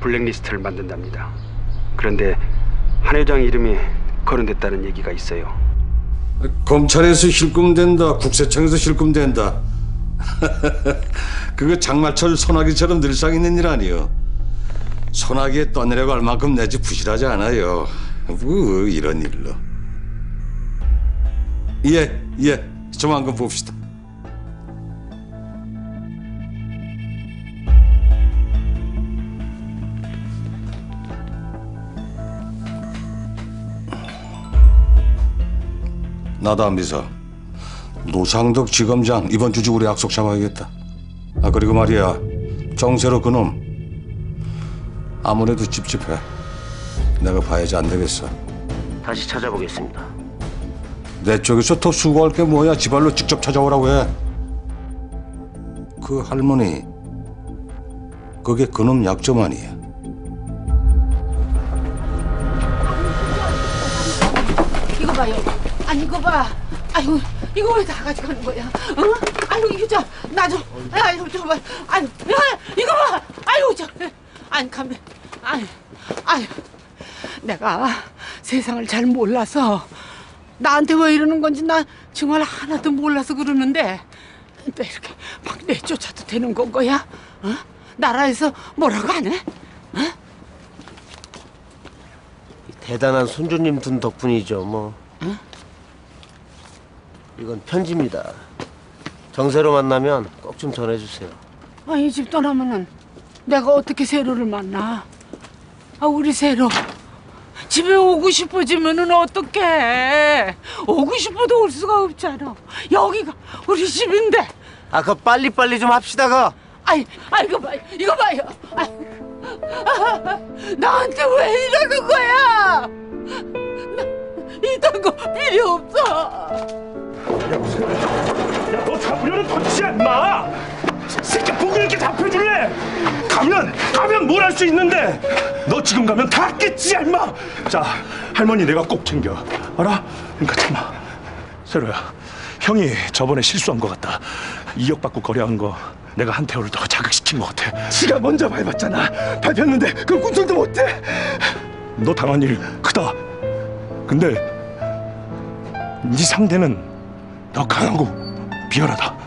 블랙리스트를 만든답니다. 그런데 한 회장 이름이 거론됐다는 얘기가 있어요. 검찰에서 실금된다, 국세청에서 실금된다. 그거 장마철 소나기처럼 늘상 있는 일 아니요. 소나기에 떠내려갈 만큼 내지 부실하지 않아요. 뭐 이런 일로. 예, 예. 조만간 봅시다. 나다 안 비서. 노상덕 지검장 이번 주 중으로 약속 잡아야겠다. 아 그리고 말이야 정세로 그놈 아무래도 찝찝해. 내가 봐야지 안 되겠어. 다시 찾아보겠습니다. 내 쪽에서 더 수고할 게 뭐야? 지발로 직접 찾아오라고 해. 그 할머니 그게 그놈 약점 아니야. 이거 봐요. 아니 이거 봐. 아이고 이거 왜 다 가져가는 거야? 어? 아이고 이거 좀. 아이고 좀 봐. 아이고 야, 이거 봐. 아이고 저. 아니 가만. 아이 아이 내가 세상을 잘 몰라서 나한테 왜 이러는 건지 나 정말 하나도 몰라서 그러는데 또 이렇게 막 내쫓아도 되는 건 거야? 어? 나라에서 뭐라고 안 해? 대단한 손주님 둔 덕분이죠, 뭐. 이건 편지입니다. 정세로 만나면 꼭 좀 전해주세요. 아, 이 집 떠나면은 내가 어떻게 세로를 만나? 아, 우리 세로. 집에 오고 싶어지면은 어떡해. 오고 싶어도 올 수가 없잖아. 여기가 우리 집인데. 아, 그 빨리빨리 좀 합시다가. 아이, 아, 이거 봐요. 이거 봐요. 아, 아, 나한테 왜 이러는 거야? 나 이딴 거 필요 없어. 야, 너 잡으려는 던지지 마! 새끼 보고 이렇게 잡혀줄래? 가면, 가면 뭘 할 수 있는데! 너 지금 가면 다 깼지, 임마! 자, 할머니 내가 꼭 챙겨. 알아? 그러니까 참아. 세로야, 형이 저번에 실수한 것 같다. 2억 받고 거래한 거 내가 한태호를 더 자극시킨 것 같아. 지가 먼저 밟았잖아. 밟혔는데 그걸 꿈쩍도 못해. 너 당한 일 크다. 근데 네 상대는 더 강하고 비열하다.